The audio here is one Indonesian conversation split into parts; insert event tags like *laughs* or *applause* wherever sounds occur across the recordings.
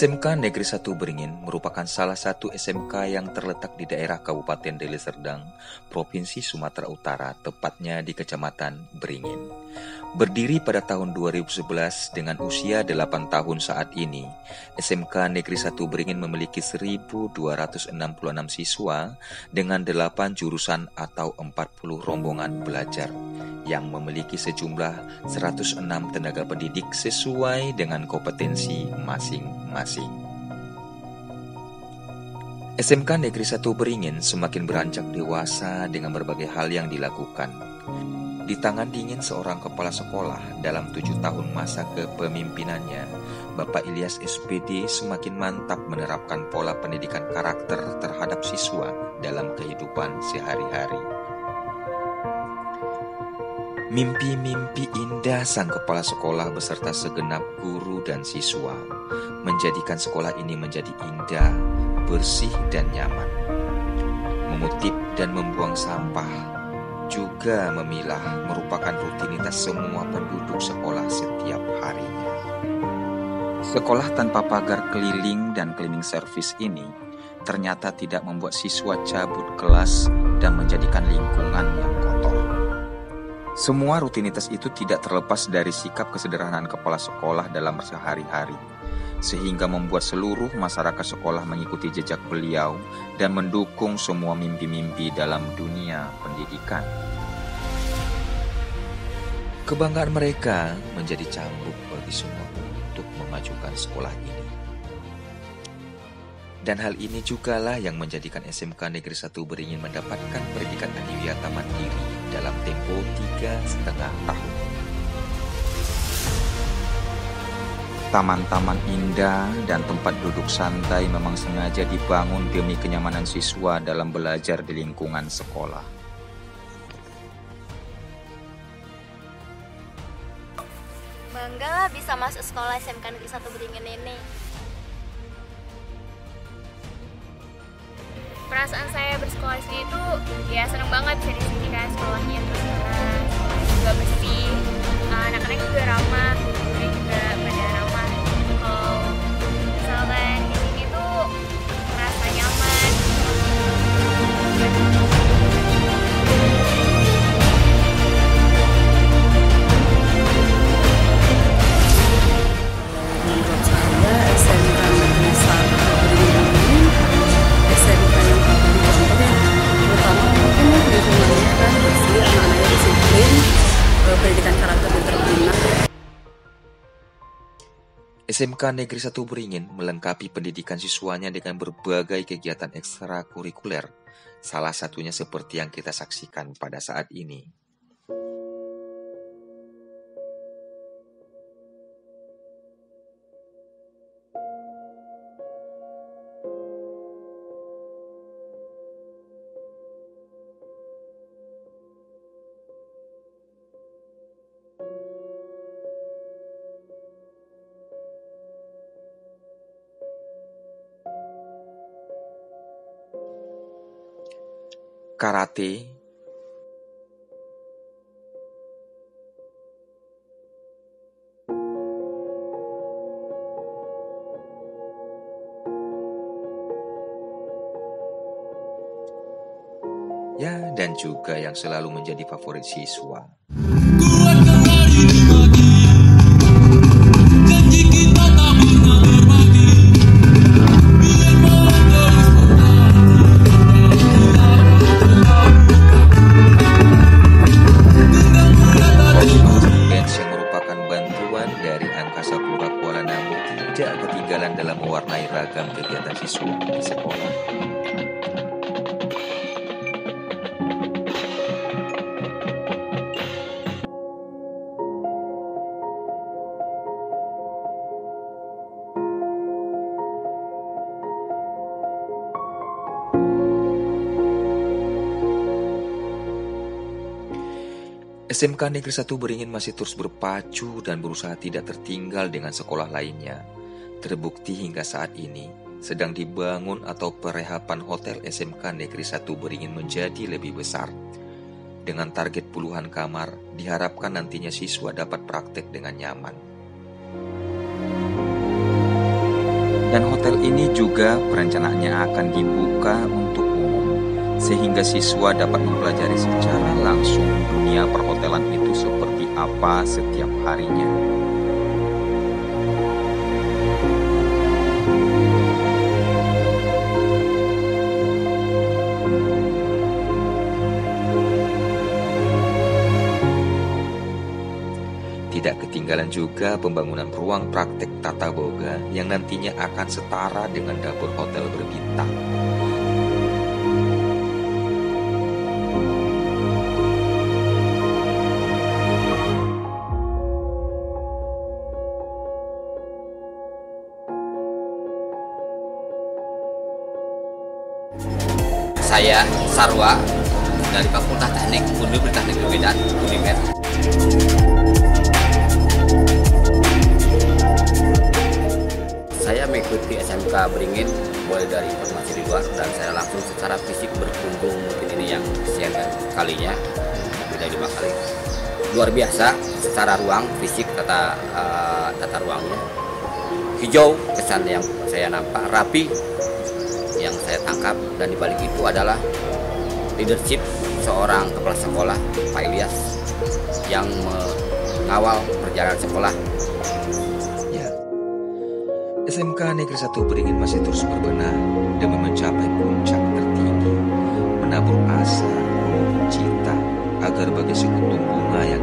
SMK Negeri 1 Beringin merupakan salah satu SMK yang terletak di daerah Kabupaten Deli Serdang, Provinsi Sumatera Utara, tepatnya di Kecamatan Beringin. Berdiri pada tahun 2011 dengan usia 8 tahun saat ini, SMK Negeri 1 Beringin memiliki 1.266 siswa dengan 8 jurusan atau 40 rombongan belajar yang memiliki sejumlah 106 tenaga pendidik sesuai dengan kompetensi masing-masing. SMK Negeri 1 Beringin semakin beranjak dewasa dengan berbagai hal yang dilakukan. Di tangan dingin seorang kepala sekolah dalam tujuh tahun masa kepemimpinannya, Bapak Ilyas SPD semakin mantap menerapkan pola pendidikan karakter terhadap siswa dalam kehidupan sehari-hari. Mimpi-mimpi indah sang kepala sekolah beserta segenap guru dan siswa menjadikan sekolah ini menjadi indah, bersih, dan nyaman. Mengutip dan membuang sampah juga memilah merupakan rutinitas semua penduduk sekolah setiap harinya. Sekolah tanpa pagar keliling dan cleaning service ini ternyata tidak membuat siswa cabut kelas dan menjadikan lingkungan yang kotor. Semua rutinitas itu tidak terlepas dari sikap kesederhanaan kepala sekolah dalam sehari-hari, sehingga membuat seluruh masyarakat sekolah mengikuti jejak beliau dan mendukung semua mimpi-mimpi dalam dunia pendidikan. Kebanggaan mereka menjadi cambuk bagi semua untuk memajukan sekolah ini. Dan hal ini jugalah yang menjadikan SMK Negeri 1 Beringin mendapatkan predikat adiwiyata mandiri dalam tempo tiga setengah tahun. Taman-taman indah dan tempat duduk santai memang sengaja dibangun demi kenyamanan siswa dalam belajar di lingkungan sekolah. Bangga lah bisa masuk sekolah SMK Negeri 1 Beringin ini. perasaan saya bersekolah di sini tuh ya seneng banget bisa di sini kan sekolahnya terus juga bersih anak-anak juga ramah SMK Negeri 1 Beringin melengkapi pendidikan siswanya dengan berbagai kegiatan ekstrakurikuler, salah satunya seperti yang kita saksikan pada saat ini. Karate, ya dan juga yang selalu menjadi favorit siswa. Ketinggalan dalam mewarnai ragam kegiatan siswa di sekolah. SMK Negeri 1 Beringin masih terus berpacu dan berusaha tidak tertinggal dengan sekolah lainnya. Terbukti hingga saat ini, sedang dibangun atau perehapan hotel SMK Negeri 1 Beringin menjadi lebih besar. Dengan target puluhan kamar, diharapkan nantinya siswa dapat praktek dengan nyaman. Dan hotel ini juga perencanaannya akan dibuka untuk umum, sehingga siswa dapat mempelajari secara langsung dunia perhotelan itu seperti apa setiap harinya. Tidak ketinggalan juga pembangunan ruang praktek tata boga yang nantinya akan setara dengan dapur hotel berbintang. Saya Sarwa dari Fakultas Teknik Universitas Negeri Medan Unimed. Mengikuti SMK Beringin mulai dari informasi di luar dan saya langsung secara fisik berkunjung mungkin ini yang kesekian kalinya lebih dari lima kali. Luar biasa secara ruang fisik tata eh, tata ruangnya hijau kesan yang saya nampak rapi yang saya tangkap dan dibalik itu adalah leadership seorang kepala sekolah Pak Ilyas yang mengawal perjalanan sekolah SMK Negeri 1 Beringin masih terus berbenah demi mencapai puncak tertinggi, menabur asa, memupuk cita, agar bagi sekutu bunga yang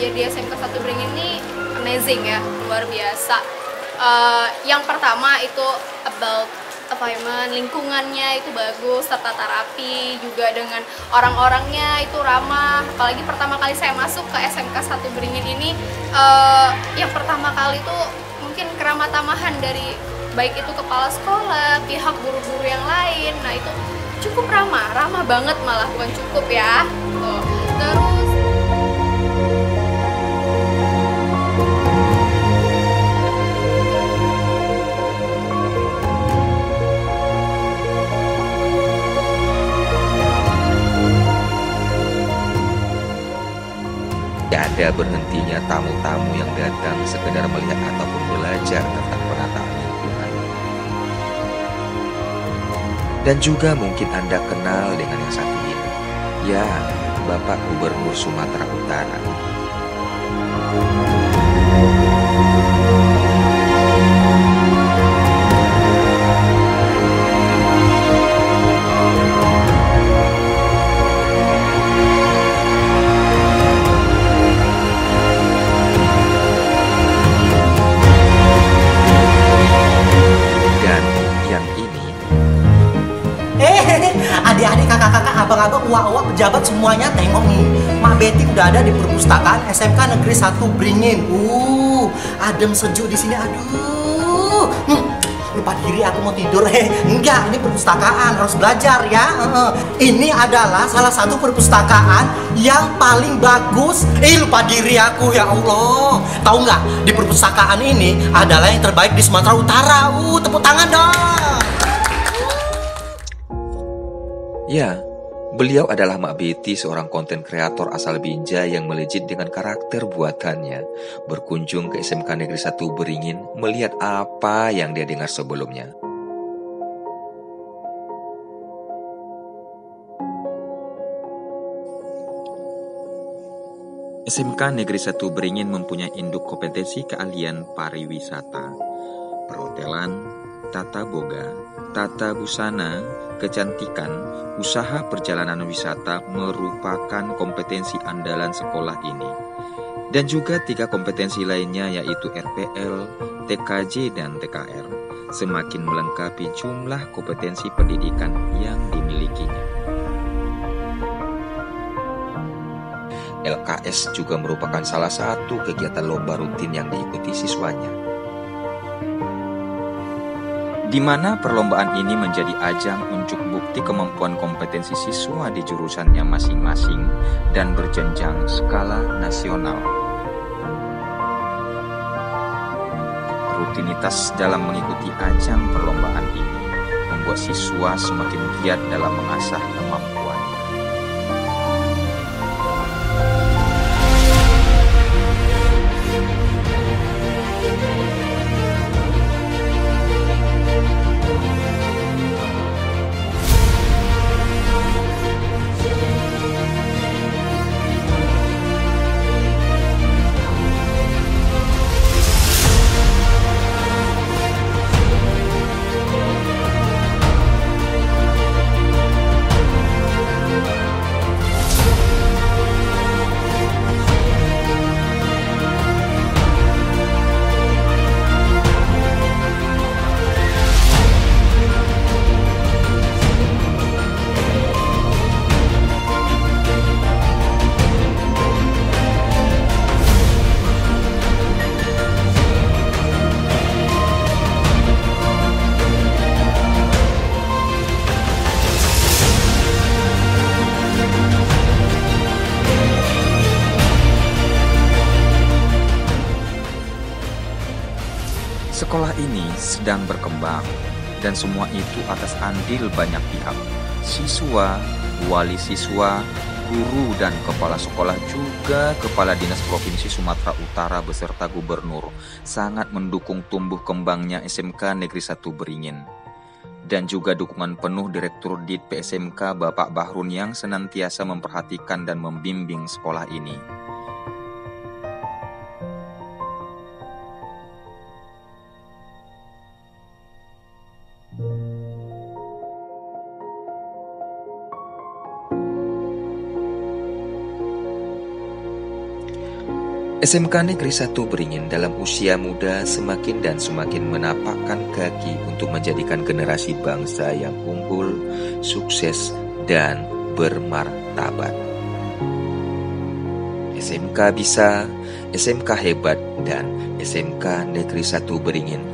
ngajar di SMK 1 Beringin ini amazing ya, luar biasa. Eh, yang pertama itu about environment, lingkungannya itu bagus, tertata rapi, juga dengan orang-orangnya itu ramah. Apalagi pertama kali saya masuk ke SMK 1 Beringin ini, eh, yang pertama kali itu mungkin keramah tamahan dari baik itu kepala sekolah, pihak guru-guru yang lain. Nah, itu cukup ramah, ramah banget malah bukan cukup ya. Tuh. Ada berhentinya tamu-tamu yang datang sekedar melihat ataupun belajar tentang penataan lingkungan. Dan juga mungkin Anda kenal dengan yang satu ini. Ya, Bapak Gubernur Sumatera Utara. Pejabat semuanya tengok nih. Mak Betty udah ada di perpustakaan SMK Negeri 1 Beringin. Uh, adem sejuk di sini. Aduh. Hmm, lupa diri aku mau tidur. *laughs* Eh, enggak, ini perpustakaan harus belajar ya. Ini adalah salah satu perpustakaan yang paling bagus. Eh, lupa diri aku ya Allah. Tahu nggak? Di perpustakaan ini adalah yang terbaik di Sumatera Utara. Uh, tepuk tangan dong. Ya, beliau adalah Mak Betty, seorang konten kreator asal Binjai yang melejit dengan karakter buatannya. Berkunjung ke SMK Negeri 1 Beringin, melihat apa yang dia dengar sebelumnya. SMK Negeri 1 Beringin mempunyai induk kompetensi keahlian pariwisata, perhotelan, tata boga, tata busana, kecantikan, usaha perjalanan wisata merupakan kompetensi andalan sekolah ini. Dan juga tiga kompetensi lainnya yaitu RPL, TKJ, dan TKR, semakin melengkapi jumlah kompetensi pendidikan yang dimilikinya. LKS juga merupakan salah satu kegiatan lomba rutin yang diikuti siswanya. Di mana perlombaan ini menjadi ajang unjuk bukti kemampuan kompetensi siswa di jurusannya masing-masing dan berjenjang skala nasional. Rutinitas dalam mengikuti ajang perlombaan ini membuat siswa semakin giat dalam mengasah kemampuannya. Sedang berkembang dan semua itu atas andil banyak pihak. Siswa, wali siswa, guru dan kepala sekolah juga kepala dinas provinsi Sumatera Utara beserta gubernur sangat mendukung tumbuh kembangnya SMK Negeri 1 Beringin. Dan juga dukungan penuh Direktur Dit PSMK Bapak Bahrun yang senantiasa memperhatikan dan membimbing sekolah ini. SMK Negeri 1 Beringin dalam usia muda semakin dan semakin menapakkan kaki untuk menjadikan generasi bangsa yang unggul, sukses, dan bermartabat. SMK bisa, SMK hebat, dan SMK Negeri 1 Beringin